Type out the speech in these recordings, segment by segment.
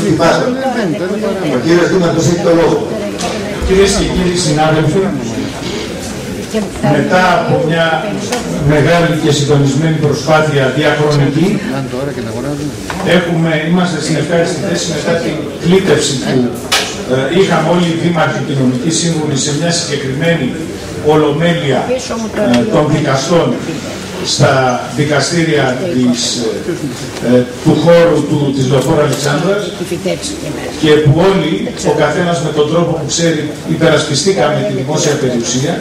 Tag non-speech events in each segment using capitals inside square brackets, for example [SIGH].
χτυπάτε. Ο κύριος Δήμαρχος έχει το λόγο. Κυρίες και κύριοι συνάδελφοι, μετά από μια μεγάλη και συντονισμένη προσπάθεια διαχρονική, έχουμε, είμαστε στην ευχάριστη θέση μετά την κλήτευση που ε, είχαμε όλοι οι δήμαρχοι κοινωνικοί σύμβουλοι σε μια συγκεκριμένη ολομέλεια ε, των δικαστών στα δικαστήρια της, ε, ε, του χώρου του, της Λοφόρα Αλεξάνδρας και που όλοι, ο καθένας με τον τρόπο που ξέρει, υπερασπιστήκαμε τη δημόσια περιουσία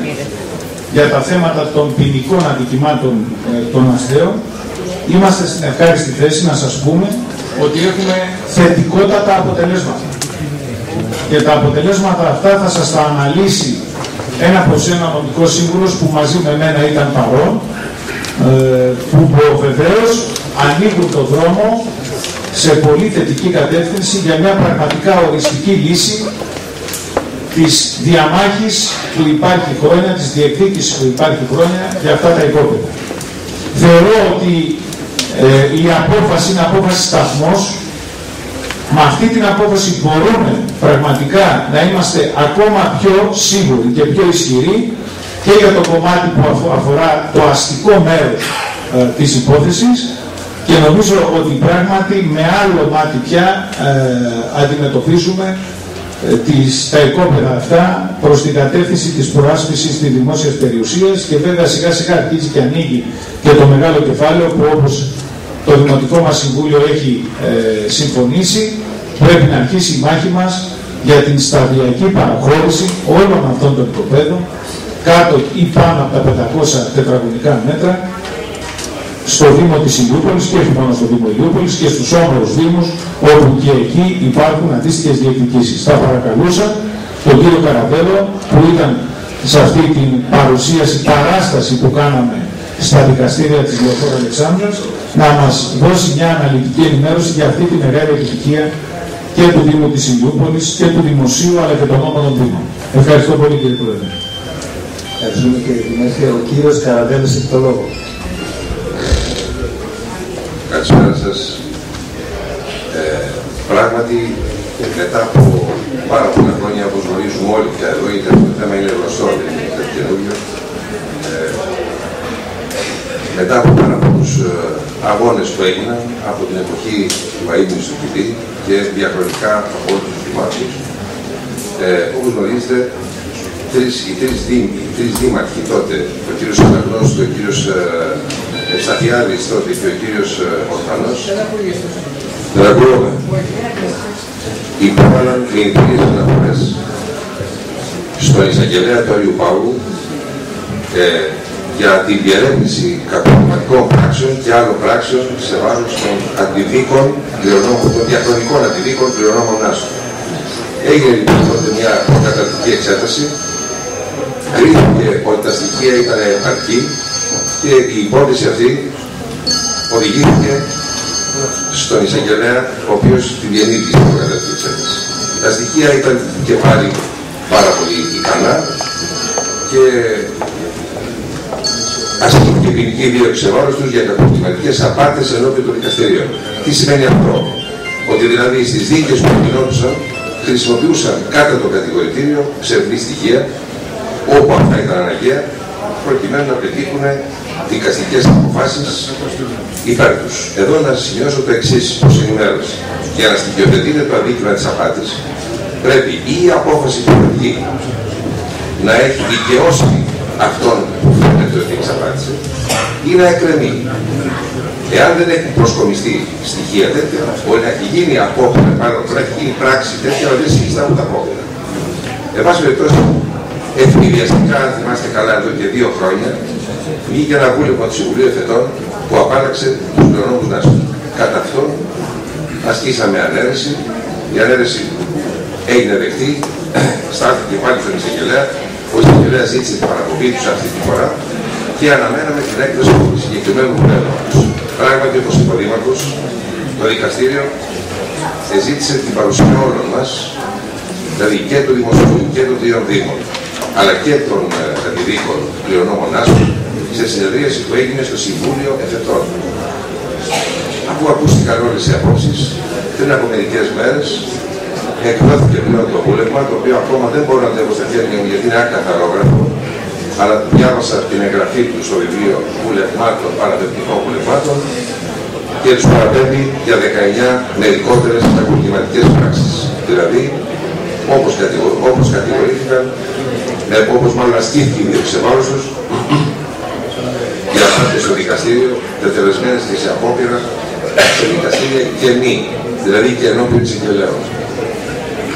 για τα θέματα των ποινικών αντικειμάτων ε, των αστέων, είμαστε στην ευχάριστη θέση να σας πούμε ότι έχουμε θετικότατα αποτελέσματα. Και τα αποτελέσματα αυτά θα σας τα αναλύσει ένα προς ένα νομικός σύμβουλος που μαζί με μένα ήταν παρόν, ε, που βεβαίω ανοίγουν το δρόμο σε πολύ θετική κατεύθυνση για μια πραγματικά οριστική λύση της διαμάχης που υπάρχει χρόνια, της διεκδίκησης που υπάρχει χρόνια για αυτά τα υπόπεδα. Θεωρώ ότι ε, η απόφαση είναι απόφαση σταθμός. Με αυτή την απόφαση μπορούμε πραγματικά να είμαστε ακόμα πιο σίγουροι και πιο ισχυροί και για το κομμάτι που αφορά το αστικό μέρος ε, της υπόθεσης και νομίζω ότι πράγματι με άλλο μάτι πια ε, αντιμετωπίζουμε ε, τις, τα οικόπεδα αυτά προς την κατεύθυνση της προάσπισης της δημόσιας περιουσίας και βέβαια σιγά σιγά αρχίζει και ανοίγει και το μεγάλο κεφάλαιο που όπως το Δημοτικό μας Συμβούλιο έχει ε, συμφωνήσει πρέπει να αρχίσει η μάχη μας για την σταδιακή παραχώρηση όλων αυτών των οικοπαίδων κάτω ή πάνω από τα 500 τετραγωνικά μέτρα στο Δήμο της Ηλιούπολης και όχι μόνο στο Δήμο Ηλιούπολης και στους όμορους Δήμους όπου και εκεί υπάρχουν αντίστοιχες διεκδικήσεις. Θα παρακαλούσα τον κύριο Καραβέλο που ήταν σε αυτή την παρουσίαση, παράσταση που κάναμε στα δικαστήρια της Λεωφόρου Αλεξάνδρας να μας δώσει μια αναλυτική ενημέρωση για αυτή τη μεγάλη επιτυχία και του Δήμου της Ηλιούπολης και του Δημοσίου αλλά και των όμορων Δήμων. Ευχαριστώ πολύ κύριε Πρόεδρε. Ευχαριστούμε κύριε Δημήτρη. Ο κύριος Καραδέλος έχει το λόγο. Καλησπέρα σας. Ε, πράγματι, μετά από πάρα πολλά χρόνια, όπως γνωρίζουμε όλοι πια εδώ, γιατί το θέμα είναι γνωστό, δεν είναι κάτι καινούριο, ε, μετά από πάρα πολλούς ε, αγώνες που έγιναν από την εποχή του Αΐμνης του Κιτή και διαχρονικά από όλους τους δημάρχους, ε, όπως γνωρίζετε, τρεις, οι τρεις, δήμοι, οι τρεις δήμαρχοι τότε, ο κύριος Αναγνώστου, ο κύριος ε, Ευσταθιάδης τότε και ο κύριος ε, Ορφανός, δεν ακούγομαι, υπέβαλαν μηνυτήριες αναφορές στον εισαγγελέα του Αγίου Παύλου ε, για την διερεύνηση κακοποιηματικών πράξεων και άλλων πράξεων σε βάρος των αντιδίκων πληρονόμων, των διαχρονικών αντιδίκων πληρονόμων άσων. Έγινε λοιπόν τότε μια προκαταρτική εξέταση κρίθηκε ότι τα στοιχεία ήταν επαρκή και η υπόθεση αυτή οδηγήθηκε στον εισαγγελέα, ο οποίος την διενήργησε την προκαταρκτική εξέτασης. Τα στοιχεία ήταν και πάλι πάρα πολύ ικανά και ασκήθηκε ποινική δίωξη σε βάρος τους για κακοκτηματικές απάτες ενώπιον των δικαστηρίων. Τι σημαίνει αυτό, ότι δηλαδή στις δίκες που γινόντουσαν χρησιμοποιούσαν κάτω το κατηγορητήριο ψευδή στοιχεία όπου αυτά ήταν αναγκαία, προκειμένου να πετύχουν δικαστικές αποφάσεις υπέρ τους. Εδώ να σημειώσω το εξής ως ενημέρωση. Για να στοιχειοθετείτε το αδίκημα της απάτης, πρέπει ή η απόφαση του κρατική να έχει δικαιώσει αυτόν που φαίνεται ότι εξαπάτησε ή να εκκρεμεί. Εάν δεν έχει προσκομιστεί στοιχεία τέτοια, μπορεί να έχει γίνει απόφαση, πάνω, να έχει γίνει πράξη τέτοια, αλλά δεν συνιστά ούτε απόφαση. Εν πάση περιπτώσει, ευνηδιαστικά, αν θυμάστε καλά, εδώ και δύο χρόνια, βγήκε ένα βούλευμα του Συμβουλίου Εφετών που απάλλαξε τους πληρονόμου Νάσου. Κατά αυτόν ασκήσαμε ανέρεση. Η ανέρεση έγινε δεκτή, [CLEARS THROAT] στάθηκε πάλι στον εισαγγελέα. Ο εισαγγελέας ζήτησε την παραπομπή τους αυτή τη φορά και αναμέναμε την έκδοση του συγκεκριμένου πληρονόμου. Πράγματι, όπως είπε ο Δήμαρχος, το δικαστήριο ζήτησε την παρουσία όλων μας, δηλαδή και του Δημοσίου και των δύο Δήμων, αλλά και των αντιδίκων πληρονόμων άσων σε συνεδρίαση που έγινε στο Συμβούλιο Εφετών. αφού ακούστηκαν όλες οι απόψεις, πριν από μερικές μέρες εκδόθηκε πλέον το βούλευμα, το οποίο ακόμα δεν μπορώ να το έχω στα χέρια μου γιατί είναι ακαθαρόγραφο, αλλά διάβασα την εγγραφή του στο βιβλίο βουλευμάτων, παραδευτικών βουλευμάτων και τους παραπέμπει για 19 μερικότερες ακολουθηματικές πράξεις. Δηλαδή, όπως, κατηγορ, όπως κατηγορήθηκαν, ε, όπως μάλλον ασκήθηκε η τους, για απάντηση στο δικαστήριο, τετελεσμένες και σε απόπειρα, σε δικαστήρια και μη, δηλαδή και ενώπιον της εγκελέως.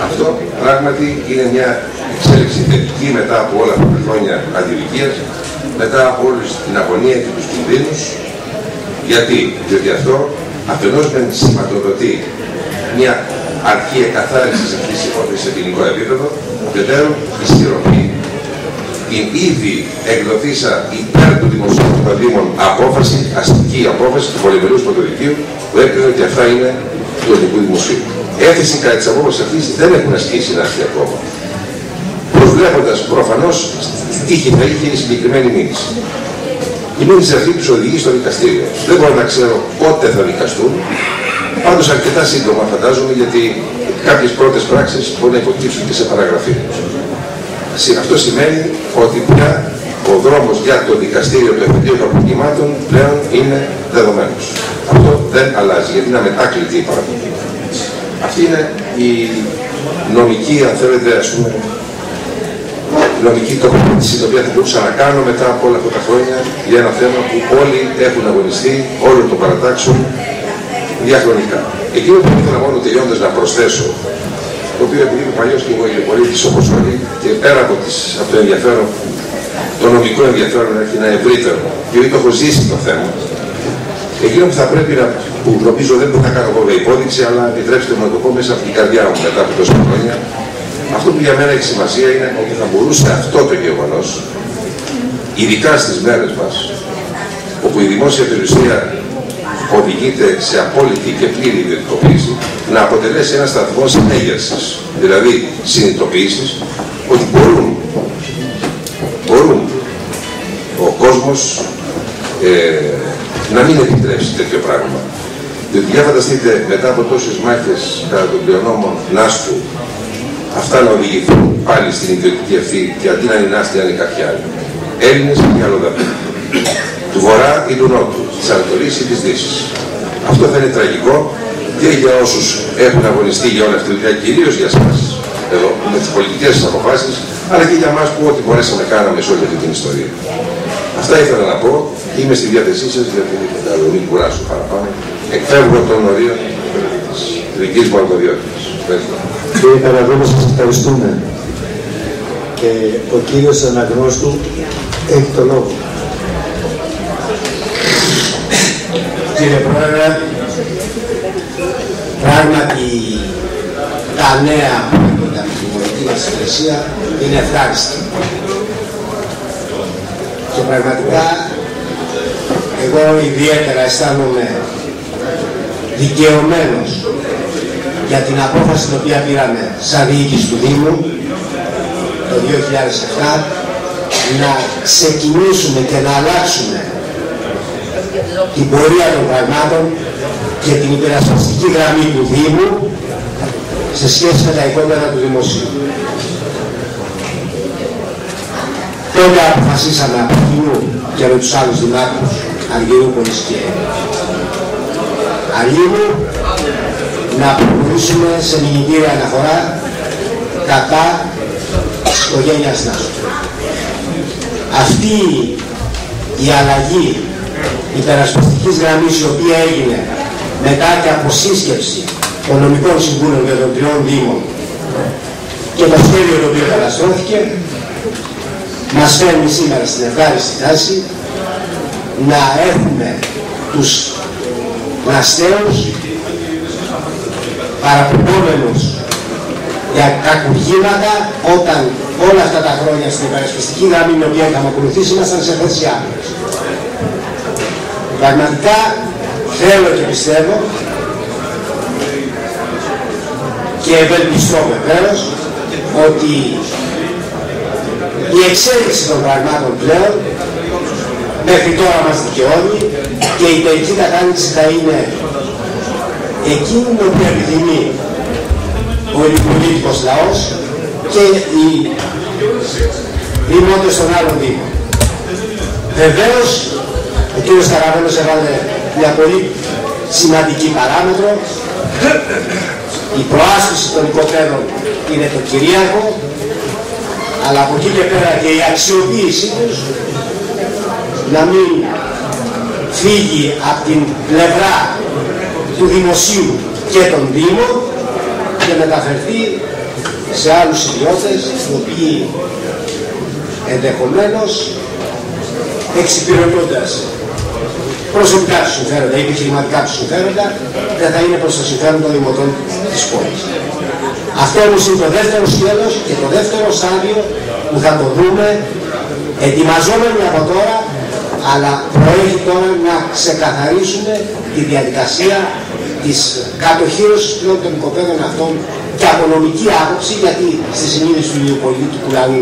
Αυτό πράγματι είναι μια εξέλιξη θετική μετά από όλα αυτά τα χρόνια αντιδικίας, μετά από όλη την αγωνία και τους κινδύνους. Γιατί, διότι αυτό αφενός δεν σηματοδοτεί μια αρχή εκαθάρισης αυτής της υπόθεσης σε ποινικό επίπεδο, δεύτερον ισχυροποιεί την ήδη εκδοθήσα υπέρ του Δημοσίου των Δήμων απόφαση, αστική απόφαση του πολυμερούς πρωτοδικείου που έκρινε ότι αυτά είναι του Ελληνικού Δημοσίου. Έθεση κατά της απόφασης αυτής δεν έχουν ασκήσει συνάρτηση ακόμα. Προσβλέποντας προφανώς τι θα είχε η συγκεκριμένη μήνυση. Η μήνυση αυτή τους οδηγεί στο δικαστήριο. Δεν μπορώ να ξέρω πότε θα δικαστούν. Πάντως αρκετά σύντομα φαντάζομαι γιατί κάποιες πρώτες πράξεις μπορεί να υποκύψουν και σε παραγραφή. Αυτό σημαίνει ότι πια ο δρόμος για το δικαστήριο του εφετείου των αποκοιμάτων πλέον είναι δεδομένος. Αυτό δεν αλλάζει, γιατί είναι αμετάκλητη η παραγωγή. Αυτή είναι η νομική, αν θέλετε, ας πούμε, νομική τοποθέτηση την οποία θα μπορούσα να κάνω μετά από όλα αυτά τα χρόνια για ένα θέμα που όλοι έχουν αγωνιστεί, όλων των παρατάξεων, διαχρονικά. Εκείνο που ήθελα μόνο τελειώντας να προσθέσω, το οποίο επειδή είμαι παλιός και εγώ πολίτης όπως όλοι, και πέρα από, τις, από το ενδιαφέρον, το νομικό ενδιαφέρον έχει ένα ευρύτερο, και το έχω ζήσει το θέμα, Εκείνο που θα πρέπει να, που νομίζω δεν θα κάνω εγώ υπόδειξη, αλλά επιτρέψτε μου να το πω μέσα από την καρδιά μου μετά από τόσα χρόνια, αυτό που για μένα έχει σημασία είναι ότι θα μπορούσε αυτό το γεγονός, ειδικά στις μέρες μας, όπου η δημόσια περιουσία οδηγείται σε απόλυτη και πλήρη ιδιωτικοποίηση, να αποτελέσει ένα σταθμό συνέγερσης, δηλαδή συνειδητοποίησης, ότι μπορούν, μπορούν ο κόσμος ε, να μην επιτρέψει τέτοιο πράγμα. Διότι για φανταστείτε μετά από τόσες μάχες κατά τον πλειονόμο Νάστου αυτά να οδηγηθούν πάλι στην ιδιωτική αυτή και αντί να είναι Νάστη να είναι κάποια άλλη. Έλληνες και αλλοδαποί. Του Βορρά ή του Νότου, της Ανατολής ή της Δύσης. Αυτό θα είναι τραγικό και για όσους έχουν αγωνιστεί για όλη αυτή τη δουλειά, κυρίως για εσάς, εδώ, με τις πολιτικές αποφάσεις, αλλά και για εμάς που ό,τι μπορέσαμε κάναμε σε όλη αυτή την ιστορία. Αυτά ήθελα να πω. Είμαι στη διάθεσή σας για την άλλο, μην κουράσω παραπάνω. Εκφεύγω των ορίων της δικής μου αρμοδιότητας. Ευχαριστώ. Κύριε Καραδούλη, σας ευχαριστούμε. Και ο κύριος Αναγνώστου έχει το λόγο. Κύριε Πρόεδρε, πράγματι τα νέα που έρχονται από την πολιτική μας υπηρεσίας είναι ευχάριστα. Και πραγματικά εγώ ιδιαίτερα αισθάνομαι δικαιωμένος για την απόφαση την οποία πήραμε σαν διοίκηση του Δήμου το 2007 να ξεκινήσουμε και να αλλάξουμε την πορεία των πραγμάτων και την υπερασπιστική γραμμή του Δήμου σε σχέση με τα εικόνα του Δημοσίου. Τότε αποφασίσαμε από κοινού και με τους άλλους δημάρχους Αργυρούπολης και Αργύρου να προχωρήσουμε σε μηνυτήρια αναφορά κατά της οικογένειας Νάσου. Αυτή η αλλαγή υπερασπιστικής γραμμής η οποία έγινε μετά και από σύσκεψη των νομικών συμβούλων και των τριών δήμων και το σχέδιο το οποίο καταστρώθηκε μας φέρνει σήμερα στην ευχάριστη τάση να έχουμε τους ναστέους παραπονόμενους για κακουργήματα όταν όλα αυτά τα χρόνια στην υπερασπιστική γραμμή με οποία είχαμε ακολουθήσει ήμασταν σε θέση άμυνας. Πραγματικά θέλω και πιστεύω και ευελπιστώ βεβαίως ότι η εξέλιξη των πραγμάτων πλέον μέχρι τώρα μας δικαιώνει και η τελική κατάληξη θα είναι εκείνο που επιθυμεί ο ελληνικός λαός και οι δημότες των άλλων δήμων. Βεβαίως, ο κ. Καραβέλος έβαλε μια πολύ σημαντική παράμετρο. Η προάσπιση των οικοπαίδων είναι το κυρίαρχο, αλλά από εκεί και πέρα και η αξιοποίησή τους να μην φύγει από την πλευρά του δημοσίου και των δήμων και μεταφερθεί σε άλλους ιδιώτες οι οποίοι ενδεχομένως εξυπηρετώντας προσωπικά του συμφέροντα ή επιχειρηματικά του συμφέροντα δεν θα είναι προς το συμφέρον των δημοτών της πόλης. Αυτό όμως είναι το δεύτερο σκέλος και το δεύτερο στάδιο που θα το δούμε ετοιμαζόμενοι από τώρα αλλά προέχει τώρα να ξεκαθαρίσουμε τη διαδικασία της κατοχήρωσης πλέον των οικοπαίδων αυτών και από νομική άποψη, γιατί στη συνείδηση του ηλιοπολίτικου λαού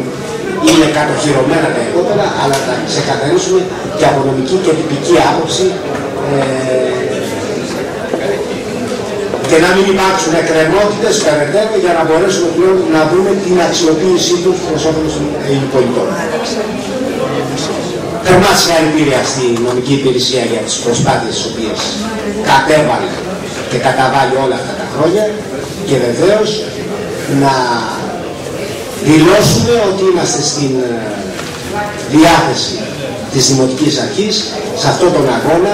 είναι κατοχυρωμένα τα οικόπεδα, αλλά θα ξεκαθαρίσουμε και από νομική και τυπική άποψη ε, και να μην υπάρξουν εκκρεμότητες περαιτέρω για να μπορέσουμε πλέον να δούμε την αξιοποίησή τους προς όφελος των ελληνικών. Θερμά συγχαρητήρια στη νομική υπηρεσία για τις προσπάθειες τις οποίες κατέβαλε και καταβάλει όλα αυτά τα χρόνια και βεβαίως να δηλώσουμε ότι είμαστε στην ε, διάθεση της Δημοτικής Αρχής σε αυτόν τον αγώνα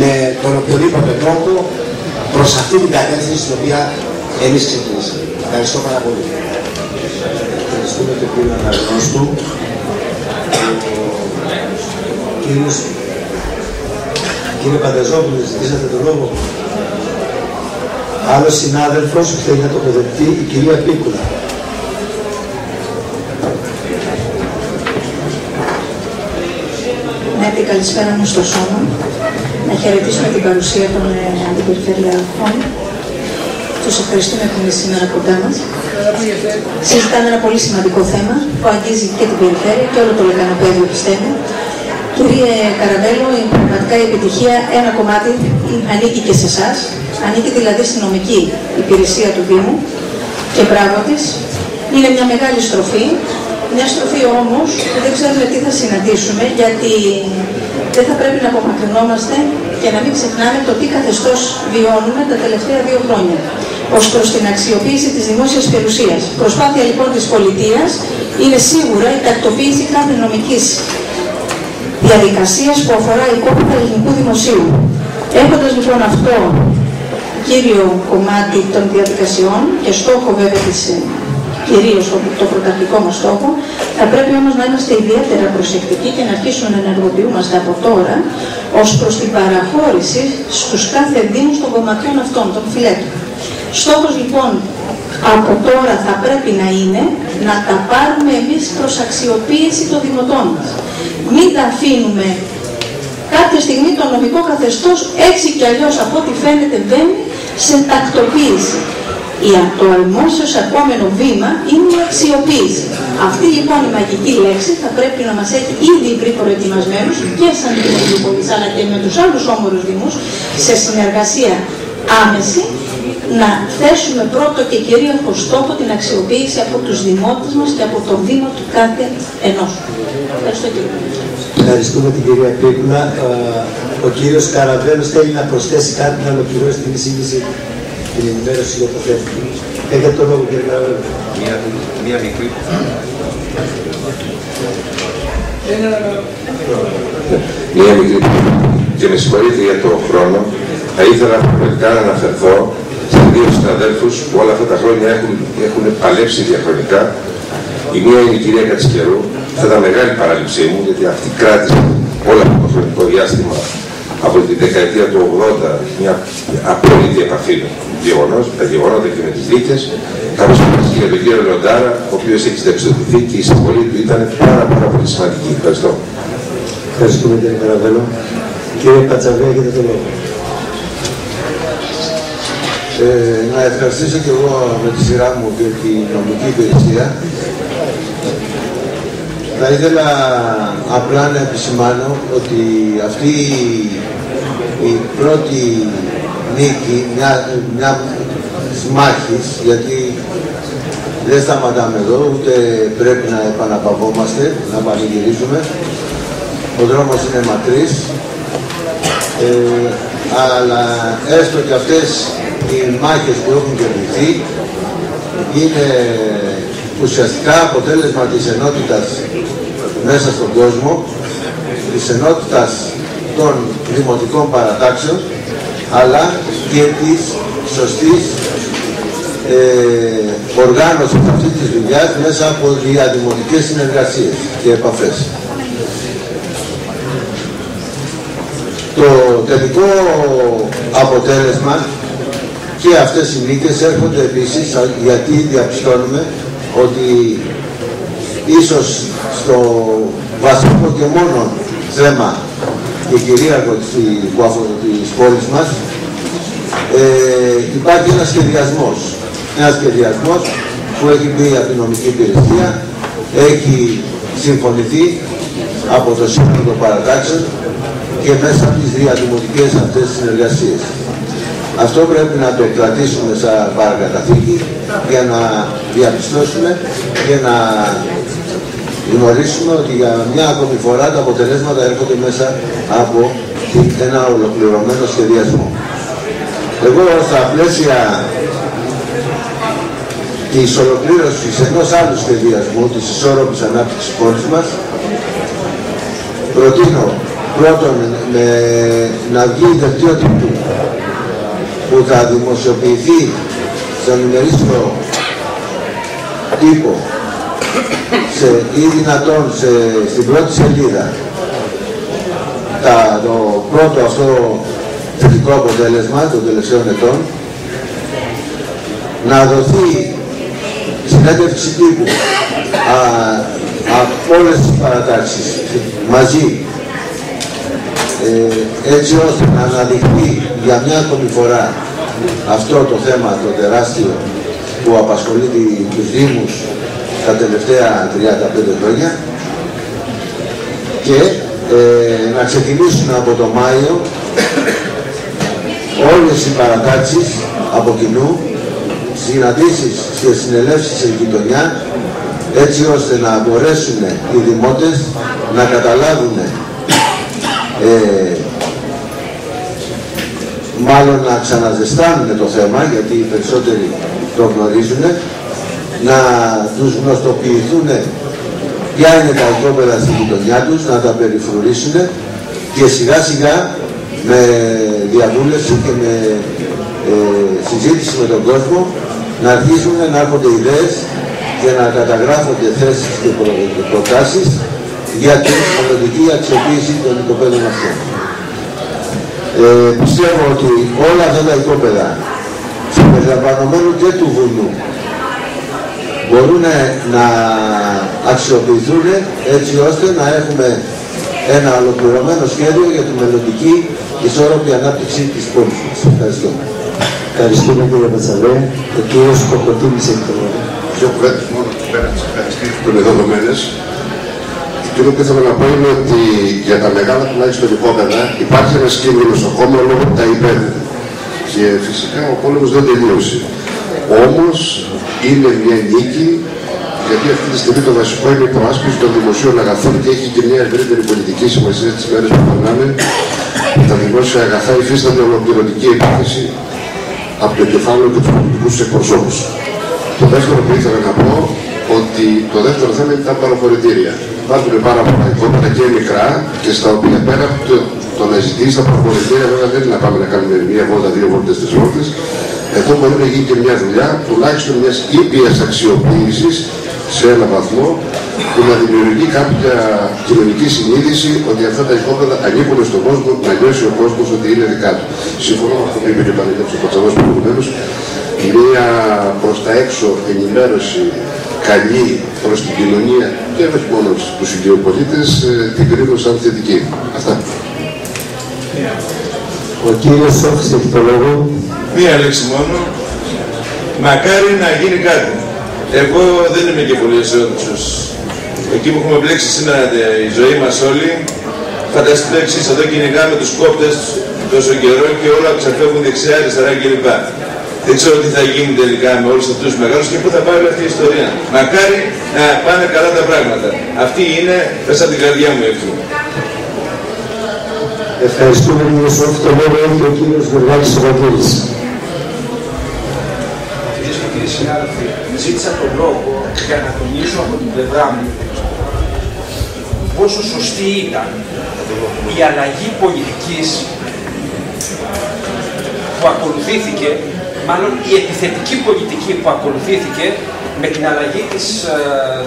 με τον οποιοδήποτε τρόπο προς αυτή την κατεύθυνση στην οποία εμείς ξεκινήσαμε. Ευχαριστώ πάρα πολύ. Ευχαριστούμε τον κύριο Αναγνώστου. Κύριος, κύριε Πανταζόπουλο, ζητήσατε τον λόγο. Άλλος συνάδελφος που θέλει να τοποθετηθεί, η κυρία Πίκουλα. Ναι, την καλησπέρα μου στο σώμα. Να χαιρετήσουμε την παρουσία των ε, αντιπεριφερειακών. Τους ευχαριστούμε που είναι σήμερα κοντά μας. Συζητάμε ένα πολύ σημαντικό θέμα που αγγίζει και την περιφέρεια και όλο το λεκανοπέδιο πιστεύω. Κύριε Καραβέλο, η πραγματικά η επιτυχία ένα κομμάτι ανήκει και σε εσάς, ανήκει δηλαδή στην νομική υπηρεσία του Δήμου και μπράβο της. Είναι μια μεγάλη στροφή, μια στροφή όμως που δεν ξέρουμε τι θα συναντήσουμε γιατί δεν θα πρέπει να απομακρυνόμαστε και να μην ξεχνάμε το τι καθεστώς βιώνουμε τα τελευταία δύο χρόνια ως προς την αξιοποίηση της δημόσιας περιουσίας. Προσπάθεια λοιπόν της πολιτείας είναι σίγουρα η τακτοποίηση κάθε νομικής διαδικασίας που αφορά υπόπεδα ελληνικού δημοσίου. Έχοντας λοιπόν αυτό κύριο κομμάτι των διαδικασιών και στόχο βέβαια της ε, κυρίως το πρωταρχικό μας στόχο, θα πρέπει όμως να είμαστε ιδιαίτερα προσεκτικοί και να αρχίσουμε να ενεργοποιούμαστε από τώρα ως προς την παραχώρηση στους κάθε δήμους των κομματιών αυτών, των φιλέτων. Στόχος λοιπόν από τώρα θα πρέπει να είναι να τα πάρουμε εμείς προς αξιοποίηση των δημοτών μας. Μην τα αφήνουμε κάποια στιγμή το νομικό καθεστώς έτσι κι αλλιώς από ό,τι φαίνεται μπαίνει σε τακτοποίηση. Η, το αρμόσιος επόμενο βήμα είναι η αξιοποίηση. Αυτή λοιπόν η μαγική λέξη θα πρέπει να μας έχει ήδη πριν προετοιμασμένους και σαν Δημοτικοπολίτες αλλά και με τους άλλους όμορους δημούς σε συνεργασία άμεση να θέσουμε πρώτο και κυρίαρχος στόχο την αξιοποίηση από τους δημότες μας και από το Δήμο του κάθε ενός. Ευχαριστώ κύριε Ευχαριστούμε την κυρία Πίκουλα. Ο κύριος Καραβέλος θέλει να προσθέσει κάτι να ολοκληρώσει την εισήγηση την ενημέρωση για το θέμα. Έχετε το λόγο κύριε Καραβέλο. Μία, μία μικρή. Μία μικρή. Και με συγχωρείτε για το χρόνο. Θα ήθελα πραγματικά να αναφερθώ σε δύο συναδέλφους που όλα αυτά τα χρόνια έχουν, έχουν παλέψει διαχρονικά. Η μία είναι η κυρία Κατσικερού. Θα ήταν μεγάλη παράληψή μου, γιατί αυτή κράτησε όλο αυτό το χρονικό διάστημα από τη δεκαετία του 80 μια απόλυτη επαφή με γεγονός, τα γεγονότα και με τις δίκες, καθώς και για τον κύριο Λοντάρα, ο οποίος έχει συνταξιδοτηθεί και η συμβολή του ήταν πάρα, πάρα πολύ σημαντική. Ευχαριστώ. Ευχαριστούμε κύριε Καραβέλο. Κύριε Πατσαβέ, έχετε το λόγο. Ε, να ευχαριστήσω και εγώ με τη σειρά μου και την νομική υπηρεσία. Θα ήθελα απλά να επισημάνω ότι αυτή η πρώτη νίκη, μια, μια μάχης, γιατί δεν σταματάμε εδώ, ούτε πρέπει να επαναπαυόμαστε, να πανηγυρίζουμε. Ο δρόμος είναι μακρύς, ε, αλλά έστω και αυτές οι μάχες που έχουν κερδιθεί είναι ουσιαστικά αποτέλεσμα της ενότητας μέσα στον κόσμο, της ενότητας των δημοτικών παρατάξεων, αλλά και της σωστής ε, οργάνωσης αυτής της δουλειάς μέσα από διαδημοτικές συνεργασίες και επαφές. Το τελικό αποτέλεσμα και αυτές οι νίκες έρχονται επίσης γιατί διαπιστώνουμε ότι ίσως στο βασικό και μόνο θέμα και κυρίαρχο της πόλης μας ε, υπάρχει ένας σχεδιασμός. Ένας σχεδιασμός που έχει μπει από την νομική υπηρεσία, έχει συμφωνηθεί από το Σύνολο των Παρατάξεων και μέσα από τις διαδημοτικές αυτές συνεργασίες. Αυτό πρέπει να το κρατήσουμε σαν παρακαταθήκη για να διαπιστώσουμε και να γνωρίσουμε ότι για μια ακόμη φορά τα αποτελέσματα έρχονται μέσα από ένα ολοκληρωμένο σχεδιασμό. Εγώ στα πλαίσια της ολοκλήρωσης ενός άλλου σχεδιασμού, της ισόρροπης ανάπτυξης πόλης μας, προτείνω πρώτον με, να βγει δελτίο τύπου που θα δημοσιοποιηθεί στον ημερήσιο τύπο σε, ή δυνατόν σε, στην πρώτη σελίδα. Τα, το πρώτο αυτό θετικό αποτέλεσμα των τελευταίων ετών να δοθεί συνέντευξη τύπου α, από όλες τις παρατάξεις μαζί ε, έτσι ώστε να αναδειχθεί για μια ακόμη φορά αυτό το θέμα το τεράστιο που απασχολεί τους Δήμους τα τελευταία 35 χρόνια. Και ε, να ξεκινήσουν από το Μάιο όλες οι παρατάξεις από κοινού, συναντήσεις και συνελεύσεις σε γειτονιά, έτσι ώστε να μπορέσουν οι δημότες να καταλάβουν ε, μάλλον να ξαναζεστάνουν το θέμα, γιατί οι περισσότεροι το γνωρίζουν, να τους γνωστοποιηθούν ποια είναι τα οικόπεδα στη γειτονιά τους, να τα περιφρουρήσουν και σιγά σιγά με διαβούλευση και με ε, συζήτηση με τον κόσμο να αρχίσουν να έρχονται ιδέες και να καταγράφονται θέσεις και προ, προτάσεις για την μελλοντική αξιοποίηση των οικοπαίδων αυτών. Ε, πιστεύω ότι όλα αυτά τα οικόπεδα συμπεριλαμβανομένου και του βουνού μπορούν να αξιοποιηθούν έτσι ώστε να έχουμε ένα ολοκληρωμένο σχέδιο για τη μελλοντική ισόρροπη ανάπτυξη της πόλης μας. Ευχαριστώ. Ευχαριστούμε κύριε Πατσαλέ. Ο κύριος Κοκοτήμης έχει το λόγο. Δύο κουβέντες μόνο πέρα τις ευχαριστήσεις που είναι δεδομένες. Εκείνο που ήθελα να πω είναι ότι για τα μεγάλα τουλάχιστον υπόπεδα υπάρχει ένας κίνδυνος ακόμα λόγω τα υπέδη. Και φυσικά ο πόλεμος δεν τελείωσε. Όμως είναι μια νίκη γιατί αυτή τη στιγμή το βασικό είναι η προάσπιση των δημοσίων αγαθών και έχει και μια ευρύτερη πολιτική σημασία στις μέρες που περνάμε. Τα δημόσια αγαθά υφίστανται ολοκληρωτική επίθεση από το κεφάλαιο και τους πολιτικούς εκπροσώπους. Το δεύτερο που ήθελα να πω ότι το δεύτερο θέμα είναι τα παραφορητήρια. Υπάρχουν πάρα πολλά εικόνα και μικρά και στα οποία πέρα από το, το να ζητήσει τα παραφορητήρια βέβαια δεν είναι να πάμε να κάνουμε μία βόλτα, δύο βόλτες, τρεις βόλτες. Εδώ μπορεί να γίνει και μια δουλειά τουλάχιστον μιας ήπιας αξιοποίησης σε ένα βαθμό που να δημιουργεί κάποια κοινωνική συνείδηση ότι αυτά τα οικόπεδα ανήκουν στον κόσμο, να νιώσει ο κόσμος ότι είναι δικά του. Συμφωνώ με αυτό που είπε και ο Παναγιώτης ο Πατσαβός προηγουμένως, μια προς τα έξω ενημέρωση καλή προς την κοινωνία και όχι μόνο τους ιδιοπολίτες, ε, την κρίνω σαν θετική. Αυτά. Ο κύριος Σόφης έχει το λόγο. Μία λέξη μόνο. Μακάρι να γίνει κάτι. Εγώ δεν είμαι και πολύ αισιόδοξος. Εκεί που έχουμε μπλέξει σήμερα η ζωή μας όλοι, Φανταστείτε το εξής, εδώ κυνηγάμε τους κόπτες τόσο καιρό και όλα ξαφεύγουν δεξιά, αριστερά κλπ. Δεν ξέρω τι θα γίνει τελικά με όλους αυτούς τους μεγάλους και πού θα πάει όλη αυτή η ιστορία. Μακάρι να πάνε καλά τα πράγματα. Αυτή είναι μέσα από την καρδιά μου εύχομαι. Ευχαριστούμε κύριε Σόφη. Το λόγο έχει ο κύριος Γεωργάκης Σοβαγγέλης. Κυρίε και κύριοι συνάδελφοι, ζήτησα τον λόγο για να τονίσω από την πλευρά μου πόσο σωστή ήταν η αλλαγή πολιτικής που ακολουθήθηκε, μάλλον η επιθετική πολιτική που ακολουθήθηκε με την αλλαγή της ε,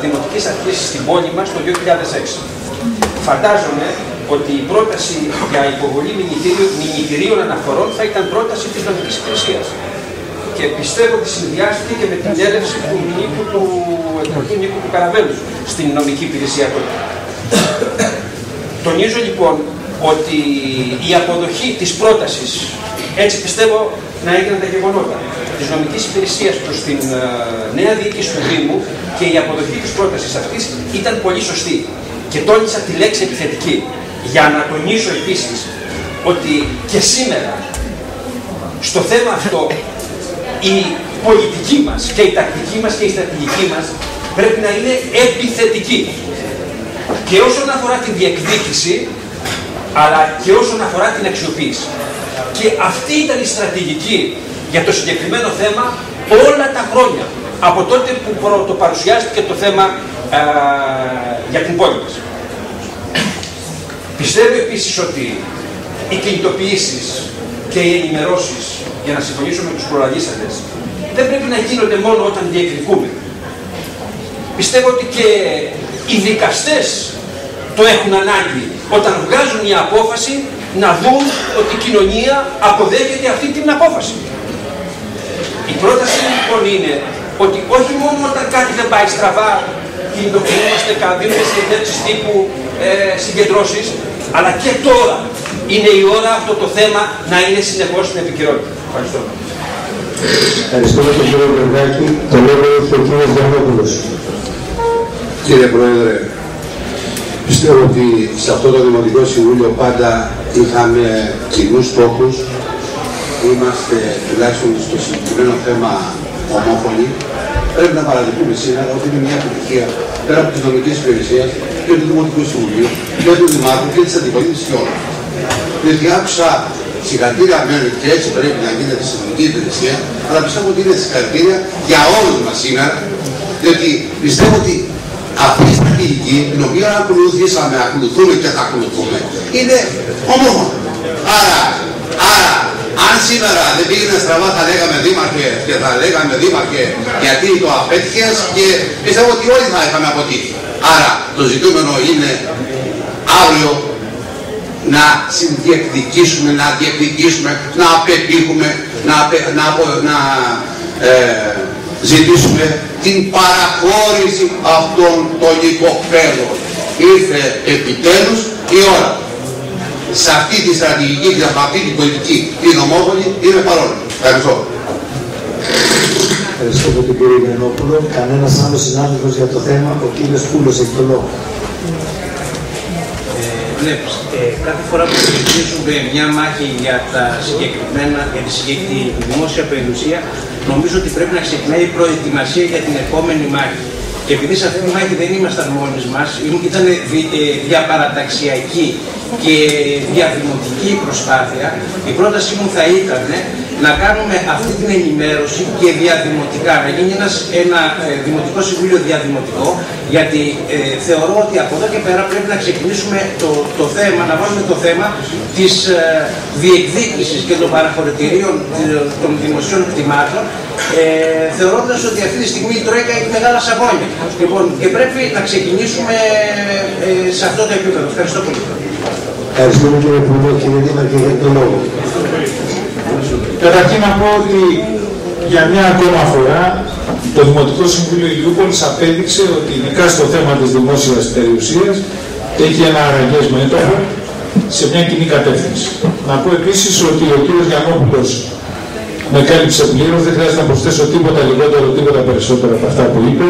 Δημοτικής Αρχής στην πόλη μας το 2006. Φαντάζομαι ότι η πρόταση για υποβολή μηνυτηρίων αναφορών θα ήταν πρόταση της νομικής υπηρεσίας. Και πιστεύω ότι συνδυάστηκε και με την έλευση του Νίκου του, του Νίκου του Καραβέλου στην νομική υπηρεσία τότε. Τονίζω λοιπόν ότι η αποδοχή της πρότασης, έτσι πιστεύω να έγιναν τα γεγονότα, της νομικής υπηρεσίας προς την ε, νέα διοίκηση του Δήμου και η αποδοχή της πρότασης αυτής ήταν πολύ σωστή. Και τόνισα τη λέξη επιθετική. Για να τονίσω επίσης ότι και σήμερα στο θέμα αυτό η πολιτική μας και η τακτική μας και η στρατηγική μας πρέπει να είναι επιθετική. Και όσον αφορά την διεκδίκηση, αλλά και όσον αφορά την αξιοποίηση. Και αυτή ήταν η στρατηγική για το συγκεκριμένο θέμα όλα τα χρόνια. Από τότε που το παρουσιάστηκε το θέμα ε, για την πόλη μας. Πιστεύω επίσης ότι οι κινητοποιήσεις και οι ενημερώσεις, για να συμφωνήσω με τους προλαγήσαντες, δεν πρέπει να γίνονται μόνο όταν διεκδικούμε. Πιστεύω ότι και οι δικαστές το έχουν ανάγκη όταν βγάζουν μια απόφαση να δουν ότι η κοινωνία αποδέχεται αυτή την απόφαση. Η πρόταση λοιπόν είναι ότι όχι μόνο όταν κάτι δεν πάει στραβά κινητοποιούμαστε, δίνουμε συνδέξεις τύπου ε, συγκεντρώσεις, αλλά και τώρα είναι η ώρα αυτό το θέμα να είναι συνεχώς στην επικαιρότητα. Ευχαριστώ. Ευχαριστούμε τον κύριο Βεργάκη. Το λόγο έχει ο κύριος Γιαννόπουλος. Κύριε Πρόεδρε, πιστεύω ότι σε αυτό το Δημοτικό Συμβούλιο πάντα είχαμε κοινούς στόχους. Είμαστε τουλάχιστον στο συγκεκριμένο θέμα ομόφωνοι. Πρέπει να παραδεχτούμε σήμερα ότι είναι μια επιτυχία πέρα από τη νομική υπηρεσία και του Δημοτικού Συμβουλίου και του Δημάρχου και της αντιπολίτευσης και όλα. Διότι άκουσα συγχαρητήρια μεν και έτσι πρέπει να γίνεται στη νομική υπηρεσία, αλλά πιστεύω ότι είναι συγχαρητήρια για όλους μας σήμερα, διότι πιστεύω ότι αυτή η στρατηγική την οποία ακολουθήσαμε, ακολουθούμε και θα ακολουθούμε, είναι ομόφωνα. Άρα, άρα, αν σήμερα δεν πήγαινε στραβά θα λέγαμε δήμαρχε και θα λέγαμε δήμαρχε γιατί το απέτυχες και πιστεύω ότι όλοι θα είχαμε αποτύχει. Άρα το ζητούμενο είναι αύριο να συνδιεκδικήσουμε, να διεκδικήσουμε, να πετύχουμε, να, να, να ε, ζητήσουμε την παραχώρηση αυτών των υποφέλων. Ήρθε επιτέλους η ώρα. Σε αυτή τη στρατηγική και σε αυτή την πολιτική την ομόφωνη είναι παρόν. Ευχαριστώ. Ευχαριστώ τον κύριο Γιαννόπουλο. Κανένας άλλος συνάδελφος για το θέμα, ο κύριος Πούλος έχει το λόγο βλέπεις, ε, κάθε φορά που συνεχίζουμε μια μάχη για τα συγκεκριμένα, για τη, συγκεκριμένη δημόσια περιουσία, νομίζω ότι πρέπει να ξεκινάει η προετοιμασία για την επόμενη μάχη. Και επειδή σε αυτή τη μάχη δεν ήμασταν μόνοι μας, ήταν ε, διαπαραταξιακή και διαδημοτική προσπάθεια, η πρότασή μου θα ήταν να κάνουμε αυτή την ενημέρωση και διαδημοτικά, να γίνει ένας, ένα ε, δημοτικό συμβούλιο διαδημοτικό, γιατί ε, θεωρώ ότι από εδώ και πέρα πρέπει να ξεκινήσουμε το, το θέμα, να βάλουμε το θέμα της ε, διεκδίκησης και των παραχωρητηρίων των δημοσίων κτημάτων, ε, θεωρώντας ότι αυτή τη στιγμή η Τρόικα έχει μεγάλα σαγόνια. Λοιπόν, και πρέπει να ξεκινήσουμε ε, σε αυτό το επίπεδο. Ευχαριστώ πολύ. Ευχαριστούμε κύριε Υπουργό, κύριε Δήμαρχε, για τον λόγο. Καταρχήν να πω ότι για μια ακόμα φορά το Δημοτικό Συμβούλιο Ηλιούπολης απέδειξε ότι ειδικά στο θέμα της δημόσιας περιουσίας έχει ένα αραγές μέτωπο σε μια κοινή κατεύθυνση. Να πω επίσης ότι ο κύριος Γιαννόπουλος με κάλυψε πλήρως, δεν χρειάζεται να προσθέσω τίποτα λιγότερο, τίποτα περισσότερο από αυτά που είπε,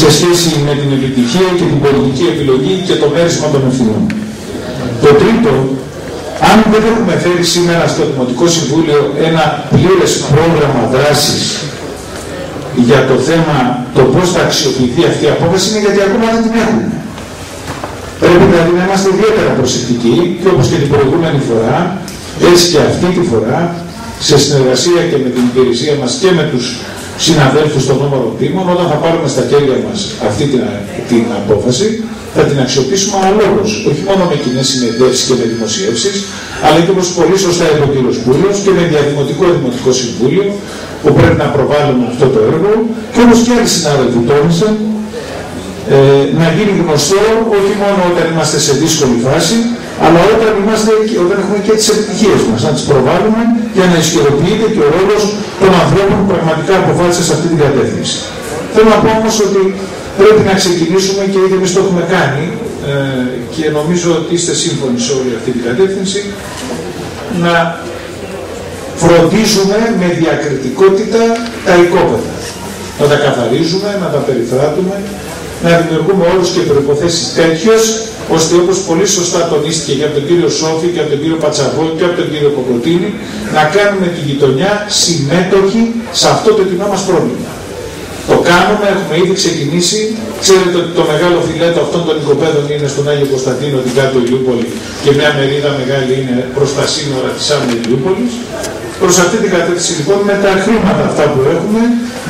σε σχέση με την επιτυχία και την πολιτική επιλογή και το μέρισμα των ευθυνών. Το τρίτο, αν δεν έχουμε φέρει σήμερα στο Δημοτικό Συμβούλιο ένα πλήρες πρόγραμμα δράσης για το θέμα το πώς θα αξιοποιηθεί αυτή η απόφαση είναι γιατί ακόμα δεν την έχουμε. Πρέπει δηλαδή να είμαστε ιδιαίτερα προσεκτικοί και όπως και την προηγούμενη φορά, έτσι και αυτή τη φορά, σε συνεργασία και με την υπηρεσία μας και με τους συναδέλφους των νόμων Δήμων, όταν θα πάρουμε στα χέρια μας αυτή την, την απόφαση, θα την αξιοποιήσουμε αναλόγως, όχι μόνο με κοινές συνεδέσεις και με δημοσίευσεις, αλλά και όπως πολύ σωστά είπε ο κ. Πούλος και με διαδημοτικό δημοτικό συμβούλιο, που πρέπει να προβάλλουμε αυτό το έργο, και όπως και άλλοι συνάδελφοι τόνισαν, ε, να γίνει γνωστό όχι μόνο όταν είμαστε σε δύσκολη φάση, αλλά όταν, είμαστε, όταν έχουμε και τις επιτυχίες μας, να τις προβάλλουμε για να ισχυροποιείται και ο ρόλος των ανθρώπων που πραγματικά αποφάσισαν σε αυτή την κατεύθυνση. Θέλω να πω όμως ότι πρέπει να ξεκινήσουμε και ήδη εμείς το έχουμε κάνει ε, και νομίζω ότι είστε σύμφωνοι σε όλη αυτή την κατεύθυνση να φροντίζουμε με διακριτικότητα τα οικόπεδα. Να τα καθαρίζουμε, να τα περιφράτουμε, να δημιουργούμε όλους και προϋποθέσεις τέτοιες, ώστε όπως πολύ σωστά τονίστηκε και από τον κύριο Σόφη και από τον κύριο Πατσαβό και από τον κύριο Κοκοτίνη, να κάνουμε τη γειτονιά συμμέτοχη σε αυτό το κοινό μας πρόβλημα. Το κάνουμε, έχουμε ήδη ξεκινήσει. Ξέρετε ότι το μεγάλο φιλέτο αυτών των οικοπαίδων είναι στον Άγιο Κωνσταντίνο, την κάτω Ηλιούπολη και μια μερίδα μεγάλη είναι προς τα σύνορα της Άμμου Ηλιούπολης. Προς αυτή την κατεύθυνση λοιπόν με τα χρήματα αυτά που έχουμε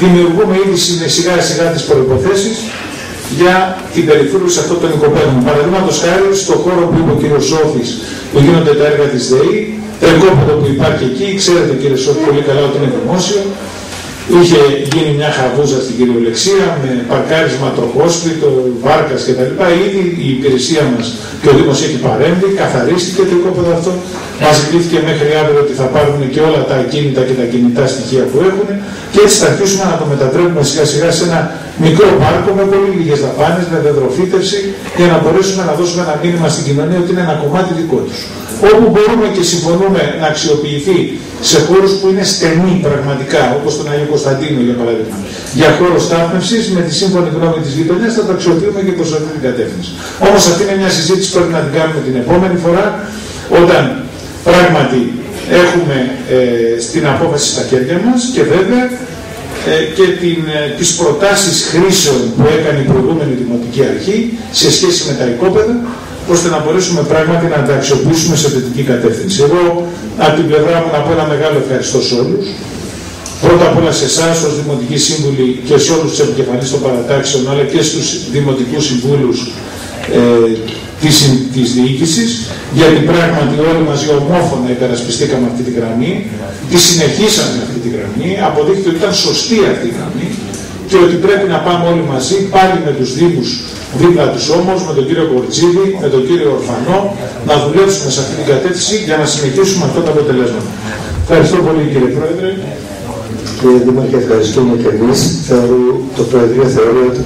δημιουργούμε ήδη σιγά σιγά τις προϋποθέσεις για την περιφρούρηση αυτών των οικοπαίδων. Παραδείγματος χάρη στον χώρο που είπε ο κ. Σόφης που γίνονται τα έργα της ΔΕΗ, το οικόπεδο που υπάρχει εκεί, ξέρετε κύριε Σόφη πολύ καλά ότι είναι δημόσιο, Είχε γίνει μια χαβούζα στην κυριολεξία με παρκάρισμα τροχόσπιτο, βάρκας κτλ. Ήδη η υπηρεσία μας και ο Δήμος έχει παρέμβει, καθαρίστηκε το οικόπεδο αυτό. Μας ζητήθηκε μέχρι αύριο ότι θα πάρουν και όλα τα ακίνητα και τα κινητά στοιχεία που έχουν και έτσι θα αρχίσουμε να το μετατρέπουμε σιγά σιγά σε ένα μικρό πάρκο με πολύ λίγες δαπάνες, με δεδροφύτευση για να μπορέσουμε να δώσουμε ένα μήνυμα στην κοινωνία ότι είναι ένα κομμάτι δικό τους. Όπου μπορούμε και συμφωνούμε να αξιοποιηθεί σε χώρους που είναι στενοί πραγματικά, όπως τον Αγίο Κωνσταντίνο για παράδειγμα, για χώρο στάθμευσης, με τη σύμφωνη γνώμη της γειτονιάς θα το αξιοποιούμε και προς αυτή την κατεύθυνση. Όμως αυτή είναι μια συζήτηση που πρέπει να την κάνουμε την επόμενη φορά, όταν πράγματι έχουμε ε, στην απόφαση στα χέρια μας και βέβαια ε, και την, ε, τις προτάσεις χρήσεων που έκανε η προηγούμενη Δημοτική Αρχή σε σχέση με τα οικόπεδα ώστε να μπορέσουμε πράγματι να τα αξιοποιήσουμε σε θετική κατεύθυνση. Εγώ από την πλευρά μου να πω ένα μεγάλο ευχαριστώ σε όλους. Πρώτα απ' όλα σε εσάς ως Δημοτικοί Σύμβουλοι και σε όλους τους επικεφαλείς των παρατάξεων αλλά και στους Δημοτικούς Συμβούλους ε, της, της διοίκησης γιατί πράγματι όλοι μαζί ομόφωνα υπερασπιστήκαμε αυτή τη γραμμή τη συνεχίσαμε αυτή τη γραμμή αποδείχθηκε ότι ήταν σωστή αυτή η γραμμή και ότι πρέπει να πάμε όλοι μαζί πάλι με τους Δήμους δίπλα τους όμως, με τον κύριο Κορτσίδη, με τον κύριο Ορφανό, να δουλέψουμε σε αυτή την κατεύθυνση για να συνεχίσουμε αυτό το αποτελέσμα. Ευχαριστώ πολύ κύριε Πρόεδρε. Κύριε Δήμαρχε, ευχαριστούμε και εμείς. το Προεδρείο θεωρεί ότι